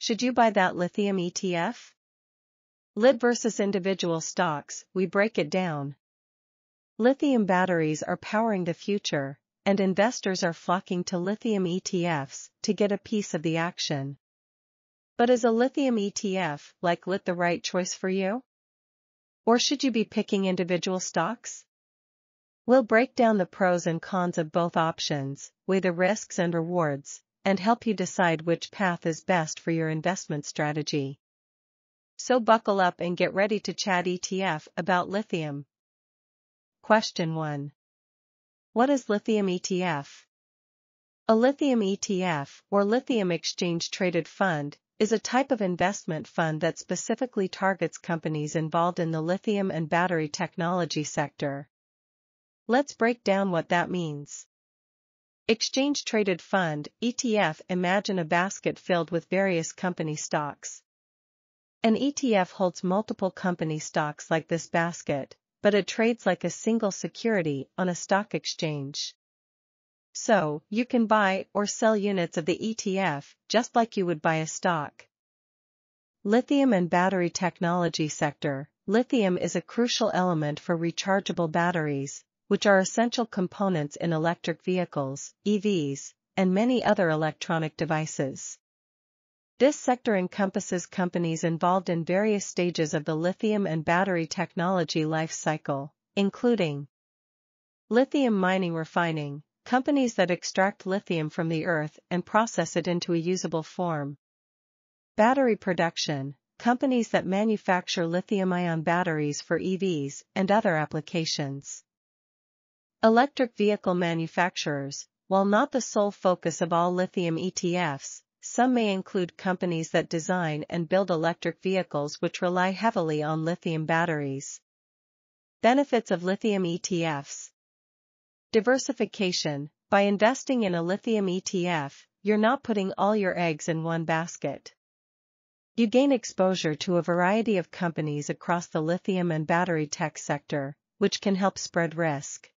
should you buy that lithium ETF? Lit versus individual stocks, we break it down. Lithium batteries are powering the future, and investors are flocking to lithium ETFs to get a piece of the action. But is a lithium ETF like lit the right choice for you? Or should you be picking individual stocks? We'll break down the pros and cons of both options, weigh the risks and rewards, and help you decide which path is best for your investment strategy. So buckle up and get ready to chat ETF about lithium. Question 1. What is lithium ETF? A lithium ETF, or lithium exchange traded fund, is a type of investment fund that specifically targets companies involved in the lithium and battery technology sector. Let's break down what that means. Exchange Traded Fund, ETF Imagine a basket filled with various company stocks. An ETF holds multiple company stocks like this basket, but it trades like a single security on a stock exchange. So, you can buy or sell units of the ETF just like you would buy a stock. Lithium and battery technology sector Lithium is a crucial element for rechargeable batteries, which are essential components in electric vehicles, EVs, and many other electronic devices. This sector encompasses companies involved in various stages of the lithium and battery technology life cycle, including lithium mining refining, companies that extract lithium from the earth and process it into a usable form. Battery production, companies that manufacture lithium-ion batteries for EVs and other applications. Electric vehicle manufacturers, while not the sole focus of all lithium ETFs, some may include companies that design and build electric vehicles which rely heavily on lithium batteries. Benefits of lithium ETFs Diversification By investing in a lithium ETF, you're not putting all your eggs in one basket. You gain exposure to a variety of companies across the lithium and battery tech sector, which can help spread risk.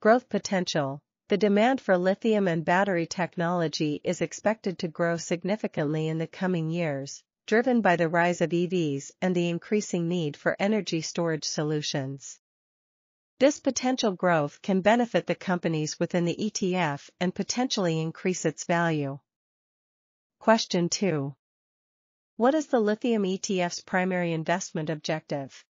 Growth potential the demand for lithium and battery technology is expected to grow significantly in the coming years, driven by the rise of EVs and the increasing need for energy storage solutions. This potential growth can benefit the companies within the ETF and potentially increase its value. Question 2. What is the lithium ETF's primary investment objective?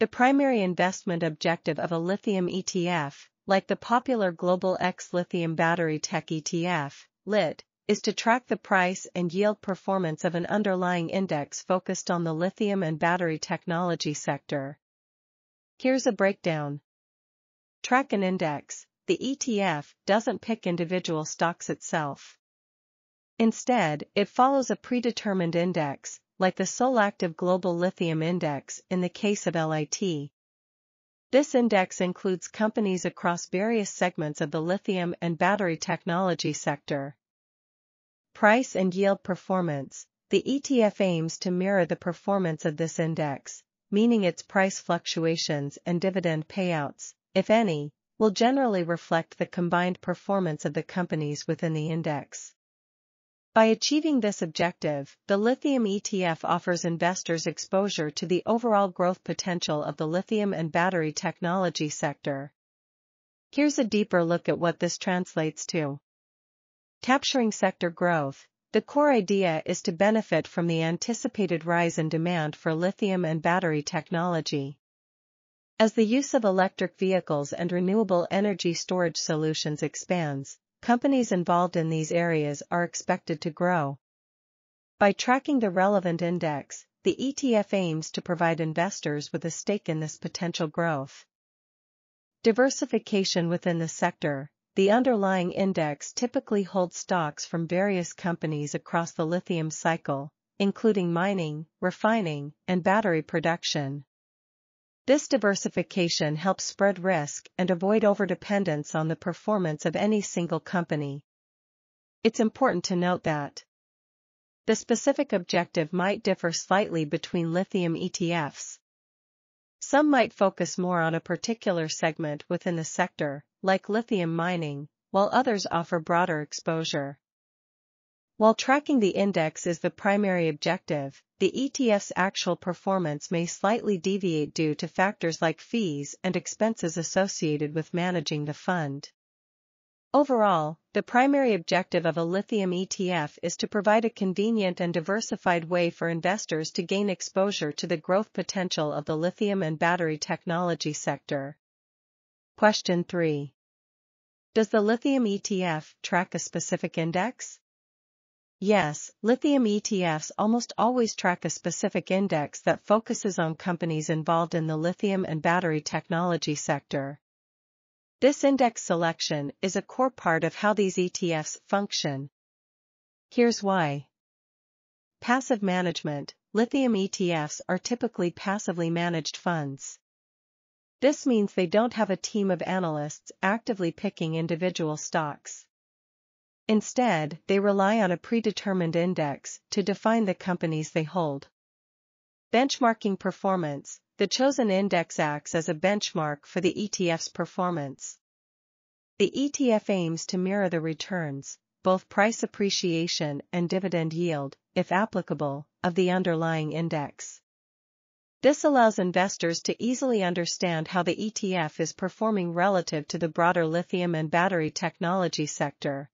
The primary investment objective of a lithium ETF like the popular Global X Lithium Battery Tech ETF, LIT, is to track the price and yield performance of an underlying index focused on the lithium and battery technology sector. Here's a breakdown. Track an index. The ETF doesn't pick individual stocks itself. Instead, it follows a predetermined index, like the Solactive Global Lithium Index in the case of LIT, this index includes companies across various segments of the lithium and battery technology sector. Price and yield performance. The ETF aims to mirror the performance of this index, meaning its price fluctuations and dividend payouts, if any, will generally reflect the combined performance of the companies within the index. By achieving this objective, the lithium ETF offers investors exposure to the overall growth potential of the lithium and battery technology sector. Here's a deeper look at what this translates to. Capturing sector growth. The core idea is to benefit from the anticipated rise in demand for lithium and battery technology. As the use of electric vehicles and renewable energy storage solutions expands, companies involved in these areas are expected to grow. By tracking the relevant index, the ETF aims to provide investors with a stake in this potential growth. Diversification within the sector. The underlying index typically holds stocks from various companies across the lithium cycle, including mining, refining, and battery production. This diversification helps spread risk and avoid overdependence on the performance of any single company. It's important to note that the specific objective might differ slightly between lithium ETFs. Some might focus more on a particular segment within the sector, like lithium mining, while others offer broader exposure. While tracking the index is the primary objective, the ETF's actual performance may slightly deviate due to factors like fees and expenses associated with managing the fund. Overall, the primary objective of a lithium ETF is to provide a convenient and diversified way for investors to gain exposure to the growth potential of the lithium and battery technology sector. Question 3. Does the lithium ETF track a specific index? Yes, lithium ETFs almost always track a specific index that focuses on companies involved in the lithium and battery technology sector. This index selection is a core part of how these ETFs function. Here's why. Passive management, lithium ETFs are typically passively managed funds. This means they don't have a team of analysts actively picking individual stocks. Instead, they rely on a predetermined index to define the companies they hold. Benchmarking performance, the chosen index acts as a benchmark for the ETF's performance. The ETF aims to mirror the returns, both price appreciation and dividend yield, if applicable, of the underlying index. This allows investors to easily understand how the ETF is performing relative to the broader lithium and battery technology sector,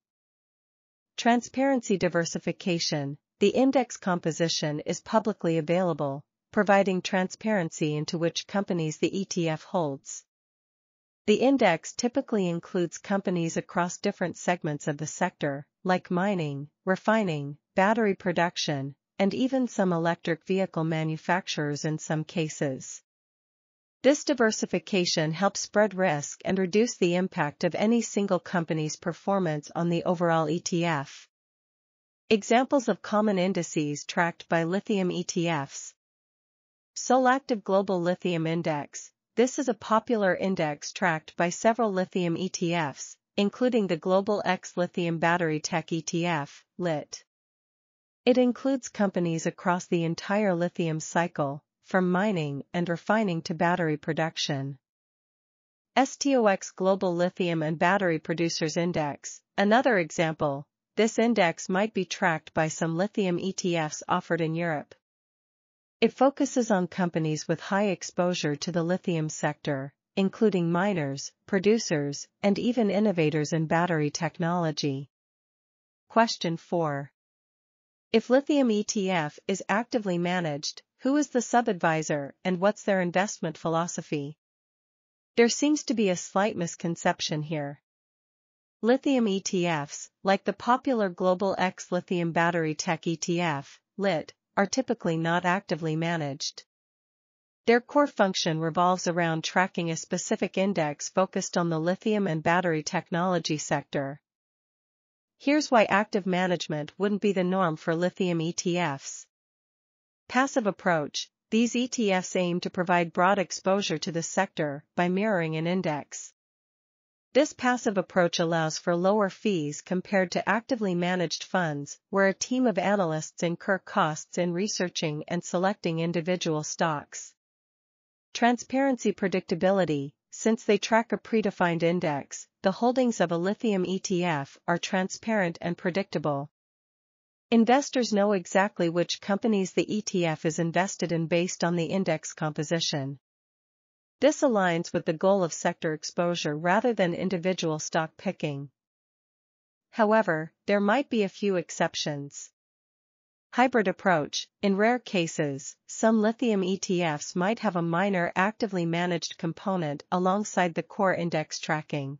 Transparency diversification, the index composition is publicly available, providing transparency into which companies the ETF holds. The index typically includes companies across different segments of the sector, like mining, refining, battery production, and even some electric vehicle manufacturers in some cases. This diversification helps spread risk and reduce the impact of any single company's performance on the overall ETF. Examples of common indices tracked by lithium ETFs. Solactive Global Lithium Index. This is a popular index tracked by several lithium ETFs, including the Global X Lithium Battery Tech ETF, LIT. It includes companies across the entire lithium cycle, from mining and refining to battery production. STOXX Global Lithium and Battery Producers Index, another example, this index might be tracked by some lithium ETFs offered in Europe. It focuses on companies with high exposure to the lithium sector, including miners, producers, and even innovators in battery technology. Question 4. If lithium ETF is actively managed, who is the sub-advisor and what's their investment philosophy? There seems to be a slight misconception here. Lithium ETFs, like the popular Global X Lithium Battery Tech ETF, LIT, are typically not actively managed. Their core function revolves around tracking a specific index focused on the lithium and battery technology sector. Here's why active management wouldn't be the norm for lithium ETFs. Passive approach, these ETFs aim to provide broad exposure to the sector by mirroring an index. This passive approach allows for lower fees compared to actively managed funds, where a team of analysts incur costs in researching and selecting individual stocks. Transparency predictability, since they track a predefined index, the holdings of a lithium ETF are transparent and predictable, Investors know exactly which companies the ETF is invested in based on the index composition. This aligns with the goal of sector exposure rather than individual stock picking. However, there might be a few exceptions. Hybrid approach, in rare cases, some lithium ETFs might have a minor actively managed component alongside the core index tracking.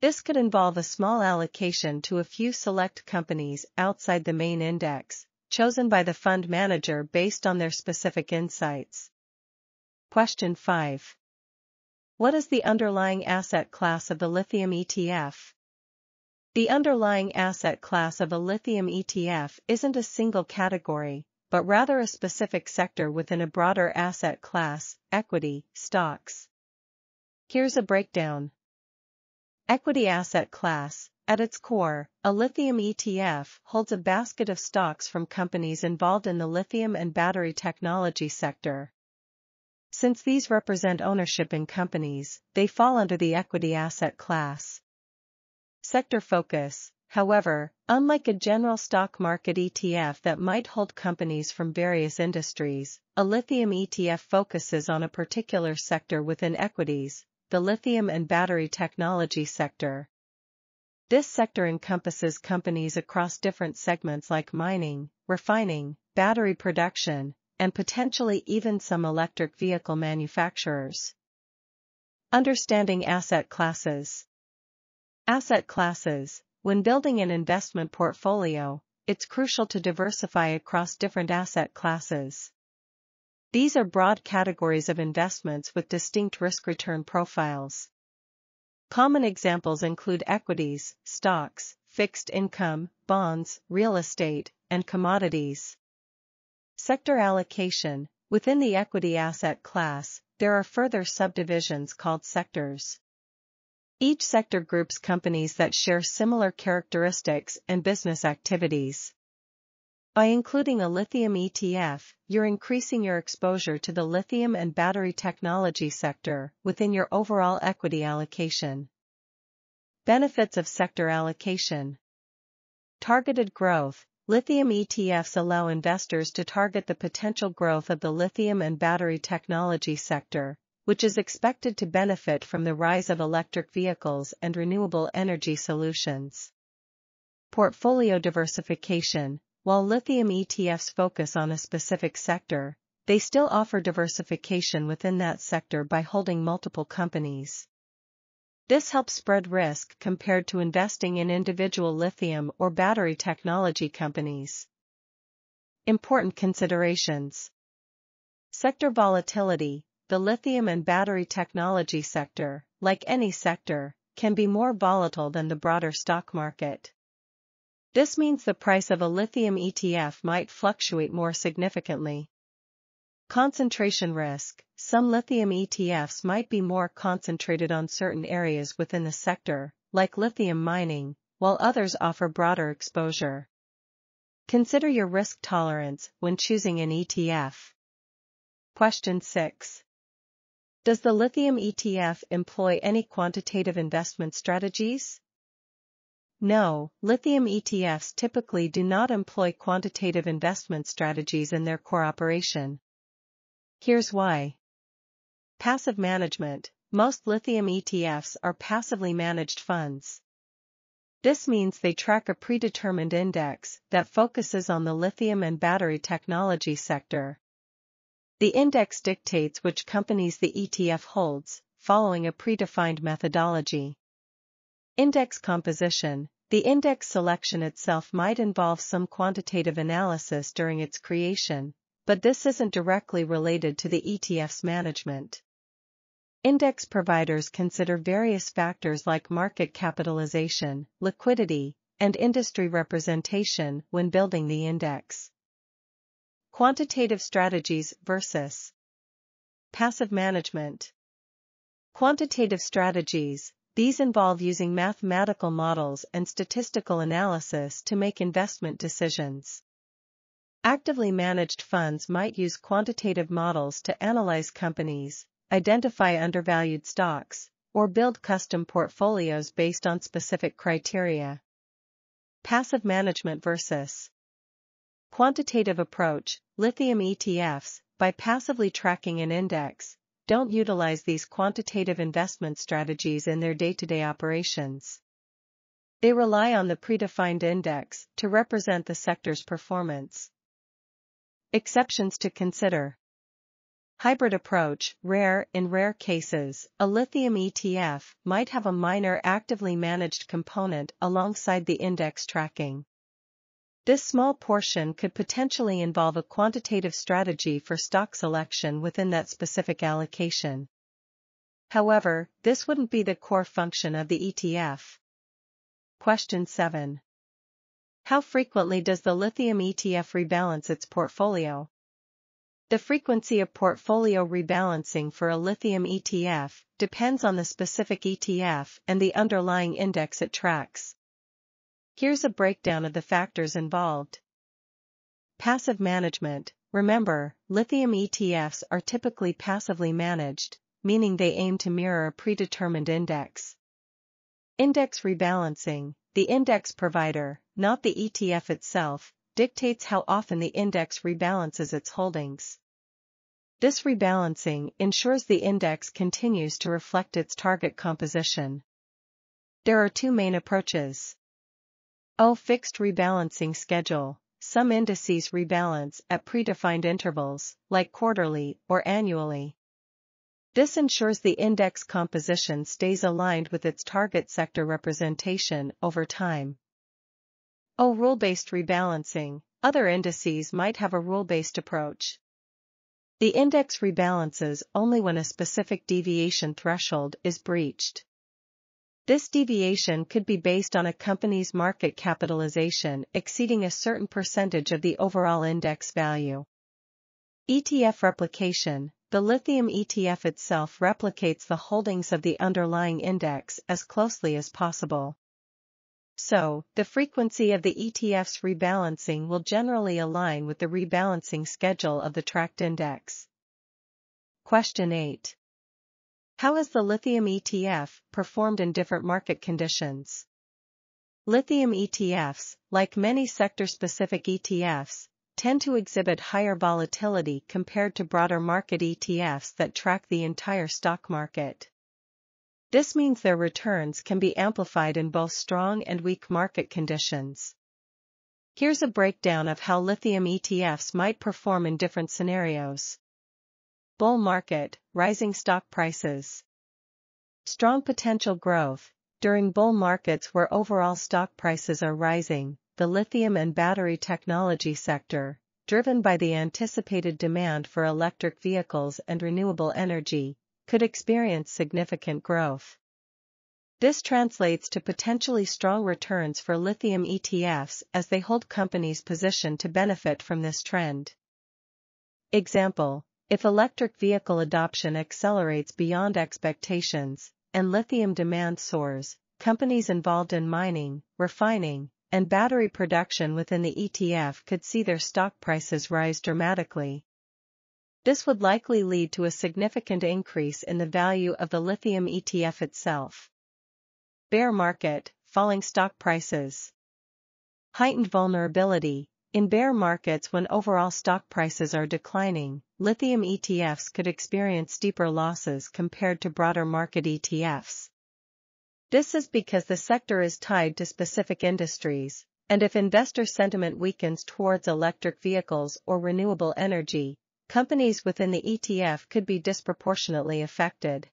This could involve a small allocation to a few select companies outside the main index, chosen by the fund manager based on their specific insights. Question 5. What is the underlying asset class of the lithium ETF? The underlying asset class of a lithium ETF isn't a single category, but rather a specific sector within a broader asset class, equity, stocks. Here's a breakdown. Equity asset class, at its core, a lithium ETF holds a basket of stocks from companies involved in the lithium and battery technology sector. Since these represent ownership in companies, they fall under the equity asset class. Sector focus, However, unlike a general stock market ETF that might hold companies from various industries, a lithium ETF focuses on a particular sector within equities, the lithium and battery technology sector. This sector encompasses companies across different segments like mining, refining, battery production, and potentially even some electric vehicle manufacturers. Understanding asset classes. Asset classes, when building an investment portfolio, it's crucial to diversify across different asset classes. These are broad categories of investments with distinct risk-return profiles. Common examples include equities, stocks, fixed income, bonds, real estate, and commodities. Sector allocation Within the equity asset class, there are further subdivisions called sectors. Each sector groups companies that share similar characteristics and business activities. By including a lithium ETF, you're increasing your exposure to the lithium and battery technology sector within your overall equity allocation. Benefits of sector allocation Targeted growth Lithium ETFs allow investors to target the potential growth of the lithium and battery technology sector, which is expected to benefit from the rise of electric vehicles and renewable energy solutions. Portfolio diversification While lithium ETFs focus on a specific sector, they still offer diversification within that sector by holding multiple companies. This helps spread risk compared to investing in individual lithium or battery technology companies. Important considerations Sector volatility the lithium and battery technology sector, like any sector, can be more volatile than the broader stock market. This means the price of a lithium ETF might fluctuate more significantly. Concentration risk Some lithium ETFs might be more concentrated on certain areas within the sector, like lithium mining, while others offer broader exposure. Consider your risk tolerance when choosing an ETF. Question 6. Does the lithium ETF employ any quantitative investment strategies? No, lithium ETFs typically do not employ quantitative investment strategies in their core operation. Here's why. Passive management Most lithium ETFs are passively managed funds. This means they track a predetermined index that focuses on the lithium and battery technology sector, the index dictates which companies the ETF holds, following a predefined methodology. Index composition The index selection itself might involve some quantitative analysis during its creation, but this isn't directly related to the ETF's management. Index providers consider various factors like market capitalization, liquidity, and industry representation when building the index. Quantitative strategies versus passive management. Quantitative strategies, these involve using mathematical models and statistical analysis to make investment decisions. Actively managed funds might use quantitative models to analyze companies, identify undervalued stocks, or build custom portfolios based on specific criteria. Passive management versus Quantitative approach, lithium ETFs, by passively tracking an index, don't utilize these quantitative investment strategies in their day-to-day operations. They rely on the predefined index to represent the sector's performance. Exceptions to consider. Hybrid approach, rare, in rare cases, a lithium ETF might have a minor actively managed component alongside the index tracking. This small portion could potentially involve a quantitative strategy for stock selection within that specific allocation. However, this wouldn't be the core function of the ETF. Question 7. How frequently does the lithium ETF rebalance its portfolio? The frequency of portfolio rebalancing for a lithium ETF depends on the specific ETF and the underlying index it tracks. Here's a breakdown of the factors involved. Passive management. Remember, lithium ETFs are typically passively managed, meaning they aim to mirror a predetermined index. Index rebalancing. the index provider, not the ETF itself, dictates how often the index rebalances its holdings. This rebalancing ensures the index continues to reflect its target composition. There are two main approaches. O. Fixed rebalancing schedule. Some indices rebalance at predefined intervals, like quarterly or annually. This ensures the index composition stays aligned with its target sector representation over time. O. Rule-based rebalancing. Other indices might have a rule-based approach. The index rebalances only when a specific deviation threshold is breached. This deviation could be based on a company's market capitalization exceeding a certain percentage of the overall index value. ETF replication The lithium ETF itself replicates the holdings of the underlying index as closely as possible. So, the frequency of the ETF's rebalancing will generally align with the rebalancing schedule of the tracked index. Question 8. How has the lithium ETF performed in different market conditions? Lithium ETFs, like many sector-specific ETFs, tend to exhibit higher volatility compared to broader market ETFs that track the entire stock market. This means their returns can be amplified in both strong and weak market conditions. Here's a breakdown of how lithium ETFs might perform in different scenarios. Bull market, rising stock prices. Strong potential growth. During bull markets where overall stock prices are rising, the lithium and battery technology sector, driven by the anticipated demand for electric vehicles and renewable energy, could experience significant growth. This translates to potentially strong returns for lithium ETFs as they hold companies positioned to benefit from this trend. Example if electric vehicle adoption accelerates beyond expectations, and lithium demand soars, companies involved in mining, refining, and battery production within the ETF could see their stock prices rise dramatically. This would likely lead to a significant increase in the value of the lithium ETF itself. Bear market, falling stock prices. Heightened vulnerability, in bear markets when overall stock prices are declining, lithium ETFs could experience steeper losses compared to broader market ETFs. This is because the sector is tied to specific industries, and if investor sentiment weakens towards electric vehicles or renewable energy, companies within the ETF could be disproportionately affected.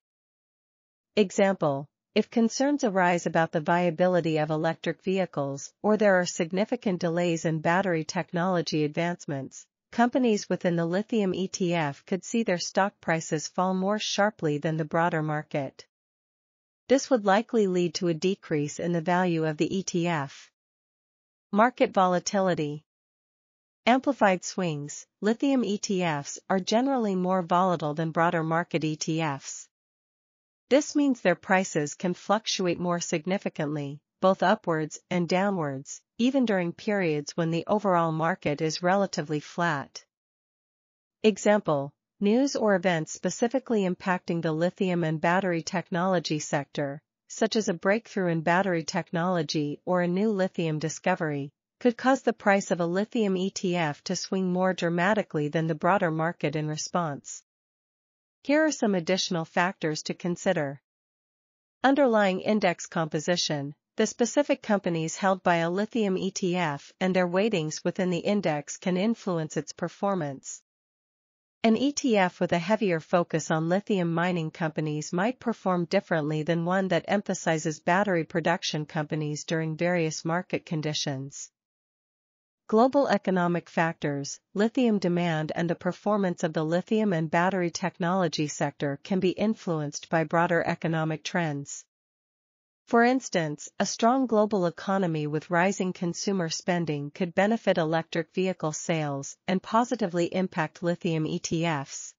Example if concerns arise about the viability of electric vehicles or there are significant delays in battery technology advancements, companies within the lithium ETF could see their stock prices fall more sharply than the broader market. This would likely lead to a decrease in the value of the ETF. Market volatility. Amplified swings, lithium ETFs are generally more volatile than broader market ETFs. This means their prices can fluctuate more significantly, both upwards and downwards, even during periods when the overall market is relatively flat. Example, news or events specifically impacting the lithium and battery technology sector, such as a breakthrough in battery technology or a new lithium discovery, could cause the price of a lithium ETF to swing more dramatically than the broader market in response. Here are some additional factors to consider. Underlying index composition, the specific companies held by a lithium ETF and their weightings within the index can influence its performance. An ETF with a heavier focus on lithium mining companies might perform differently than one that emphasizes battery production companies during various market conditions. Global economic factors, lithium demand and the performance of the lithium and battery technology sector can be influenced by broader economic trends. For instance, a strong global economy with rising consumer spending could benefit electric vehicle sales and positively impact lithium ETFs.